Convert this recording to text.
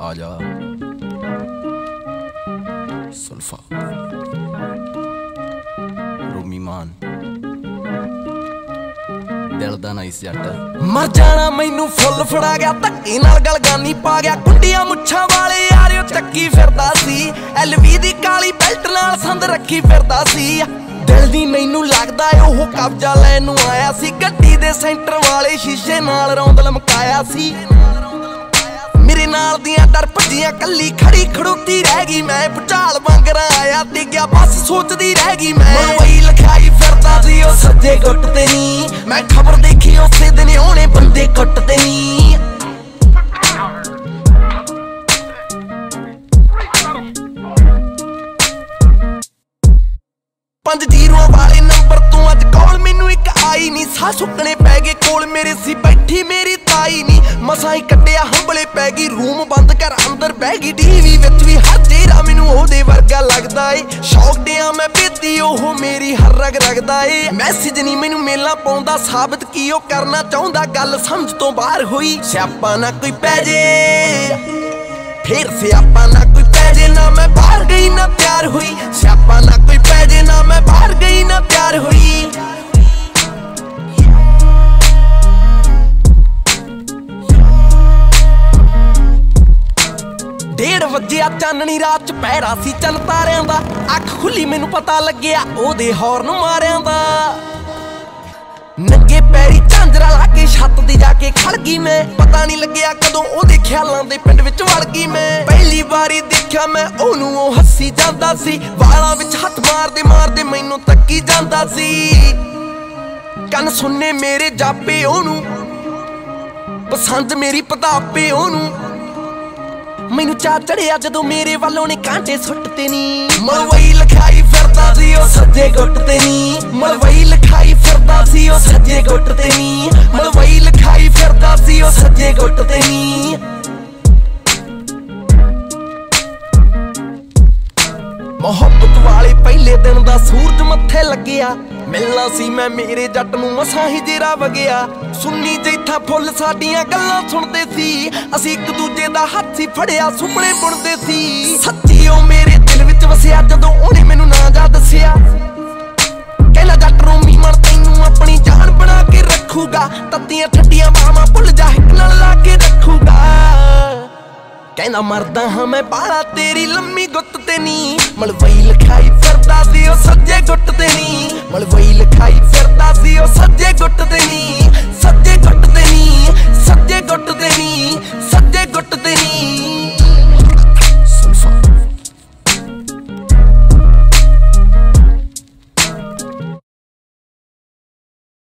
ਆ ਜਾ। ਸੁਲਫਾ। ਰੋਮੀ ਮਾਨ। ਦਿਲ ਦਾ ਨਾਈਸ ਜੱਟ। ਮਰ ਜਾਣਾ ਮੈਨੂੰ ਫੁੱਲ ਫੜਾ ਗਿਆ, ਧੱਕੇ ਨਾਲ ਗਲਗਾਨੀ ਪਾ ਗਿਆ। ਕੁੰਡੀਆਂ ਮੁੱਛਾਂ ਵਾਲੇ ਯਾਰਿਓ ਚੱਕੀ ਫਿਰਦਾ ਸੀ। ਐਲਵੀ ਦੀ ਕਾਲੀ ਬੈਲਟ ਨਾਲ ਸੰਦ ਰੱਖੀ ਫਿਰਦਾ ਸੀ। ਦਿਲ ਦੀ ਮੈਨੂੰ ਲੱਗਦਾ ਉਹ ਕਬਜ਼ਾ ਲੈਣ ਨੂੰ ਆਇਆ ਸੀ। ਗੱਡੀ ਦੇ ਸੈਂਟਰ ਵਾਲੇ ਸ਼ੀਸ਼ੇ ਨਾਲ ਰੌਂਦ ਲਮਕਾਇਆ ਸੀ। ਮੇਰੇ ਨਾਲ ਦੀਆਂ ਡਰ ਕੱਲੀ ਖੜੀ ਖੜੋਤੀ ਰਹਿ ਗਈ। ਮੈਂ ਭੁਚਾਲ ਵਾਂਗਰਾ ਆਇਆ ਤੇ ਗਿਆ ਬਸ ਸੋਚਦੀ ਰਹਿ ਗਈ ਮੈਂ। ਮਨਵਈ ਲਖਾਈ ਫਿਰਦਾ ਸੀ, ਉਹ ਸੱਜੇ ਗੁੱਟ ਤੇ ਨਹੀਂ ਮੈਂ ਖਬਰ ਦੇਖੀ, ਉਸੇ ਦਿਨ ਉਹਨੇ ਬੰਦੇ ਕੁੱਟ ਤੇ ਨਹੀਂ ਪੰਜ ਜੀਰੋਆਂ ਵਾਲੇ ਨੰਬਰ ਤੋਂ ਅੱਜ ਕਾਲ ਮੈਨੂੰ ਇੱਕ ਆਈ ਨਹੀਂ। ਸਾਹ ਸੁੱਕਣੇ ਪੈ ਗਏ ਕੋਲ ਮੇਰੇ ਸੀ, ਬੈਠੀ ਮੇਰੀ ਤਾਈ ਨਹੀਂ। ਮਸਾਂ ਹੀ ਕੱਢਿਆ, ਹੰਬਲੇ ਪੈ ਗਈ, ਰੂਮ ਬੰਦ ਕਰ, ਅੰਦਰ ਬਹਿ ਗਈ ਟੀਵੀ ਵਿੱਚ ਵੀ। ਹਰ ਤੇਰਾ ਮੈਨੂੰ ਉਹਦੇ ਵਰਗਾ ਲੱਗਦਾ ਏ। ਸ਼ੌਕ ਮੈਂ ਬੇਤੀ ਉਹ ਮੇਰੀ ਹਰ ਰਗ ਰਗਦਾ ਏ। ਮੈਸੇਜ ਨਹੀਂ ਮੈਨੂੰ ਮੇਲਾ ਪਾਉਂਦਾ, ਸਾਬਤ ਕੀ ਉਹ ਕਰਨਾ ਚਾਹੁੰਦਾ। ਗੱਲ ਸਮਝ ਤੋਂ ਬਾਹਰ ਹੋਈ, ਸਿਆਪਾ ਨਾ ਕੋਈ ਪੈ ਜੇ। ਫੇਰ ਸਿਆਪਾ ਨਾ ਕੋਈ ਪੈ ਜੇ, ਨਾ ਮੈਂ ਬਾਹਰ ਗਈ, ਨਾ ਪਿਆਰ ਹੋਈ। ਵਜਿਆ ਚਾਨਣੀ ਰਾਤ ਚ ਪਹਿਰਾ ਸੀ ਚੱਲ ਤਾਰਿਆਂ ਦਾ। ਅੱਖ ਖੁੱਲੀ ਮੈਨੂੰ ਪਤਾ ਲੱਗਿਆ ਉਹਦੇ ਹੌਰਨ ਮਾਰਿਆਂ ਦਾ। ਨੰਗੇ ਪੈਰੀ ਝਾਂਜਰਾ ਲਾ ਕੇ ਛੱਤ ਦੀ ਜਾ ਕੇ ਖੜ ਗਈ ਮੈਂ। ਪਤਾ ਨਹੀਂ ਲੱਗਿਆ ਕਦੋਂ ਉਹਦੇ ਖਿਆਲਾਂ ਦੇ ਪਿੰਡ ਵਿੱਚ ਵੜ ਗਈ ਮੈਂ। ਪਹਿਲੀ ਵਾਰੀ ਦੇਖਿਆ ਮੈਂ ਉਹਨੂੰ, ਉਹ ਹੱਸੀ ਜਾਂਦਾ ਸੀ। ਵਾਲਾਂ ਵਿੱਚ ਹੱਥ ਮਾਰਦੇ ਮਾਰਦੇ ਮੈਨੂੰ ਤੱਕੀ ਜਾਂਦਾ ਸੀ। ਕੰਨ ਸੁਣਨੇ ਮੇਰੇ ਜਾਪੇ ਉਹਨੂੰ, ਪਸੰਦ ਮੇਰੀ ਪਤਾਪੇ ਉਹਨੂੰ। ਮੈਨੂੰ ਚਾ ਚੜਿਆ ਜਦੋਂ ਮੇਰੇ ਵੱਲੋਂ ਨੇ ਕਾਂਟੇ ਸੁੱਟਤੇ ਨੀ। ਮਲਵਈ ਲਖਾਈ ਫਿਰਦਾ ਸੀ ਉਹ ਸੱਜੇ ਗੁੱਟ ਤੇ ਨੀ। ਮਲਵਈ ਲਖਾਈ ਫਿਰਦਾ ਸੀ ਉਹ ਸੱਜੇ ਗੁੱਟ ਤੇ ਨੀ। ਮਲਵਈ ਲਖਾਈ ਫਿਰਦਾ ਸੀ ਉਹ ਸੱਜੇ ਗੁੱਟ ਤੇ ਨੀ। ਮੁਹੱਬਤ ਵਾਲੇ ਪਹਿਲੇ ਦਿਨ ਦਾ ਸੂਰਜ ਮੱਥੇ ਲੱਗਿਆ। ਮਿਲਣਾ ਸੀ ਮੈਂ ਮੇਰੇ ਜੱਟ ਨੂੰ, ਮਸਾਂ ਹੀ ਜੇਰਾ ਵਗਿਆ। ਸੁੰਨੀ ਜੈਥਾ ਫੁੱਲ ਸਾਡੀਆਂ ਗੱਲਾਂ ਸੁਣਦੇ ਸੀ। ਅਸੀਂ ਇੱਕ ਦੂਜੇ ਦਾ ਹੱਥ ਹੀ ਫੜਿਆ, ਸੁਪਨੇ ਬੁਣਦੇ ਸੀ। ਸੱਚੀ ਉਹ ਮੇਰੇ ਦਿਲ ਵਿੱਚ ਵਸਿਆ, ਜਦੋਂ ਉਹਨੇ ਮੈਨੂੰ ਨਾਂ ਜਾ ਦੱਸਿਆ। ਕਹਿੰਦਾ, ਜੱਟ ਰੋਮੀ ਮਨ ਤੈਨੂੰ ਆਪਣੀ ਜਾਨ ਬਣਾ ਕੇ ਰੱਖੂਗਾ। ਤੱਤੀਆਂ ਠੱਡੀਆਂ ਬਾਹਾਂ ਭੁੱਲ ਜਾ ਇੱਕ ਨਾਲ ਲਾ ਕੇ ਰੱਖੂਗਾ। ਕਹਿੰਦਾ ਮਰਦਾ ਹਾਂ ਮੈਂ ਬਾਲਾ, ਤੇਰੀ ਲੰਮੀ ਗੁੱਤ ਤੇ ਨੀ। ਮਲਵਈ ਲਿਖਾਈ ਫਿਰਦਾ ਸੀ, ਉਹ ਸੱਜੇ ਗੁੱਟ ਤੇ ਨੀ। ਮਲਵਈ ਲਿਖਾਈ ਫਿਰਦਾ ਸੀ, ਉਹ ਸੱਜੇ ਗੁੱਟ ਤੇ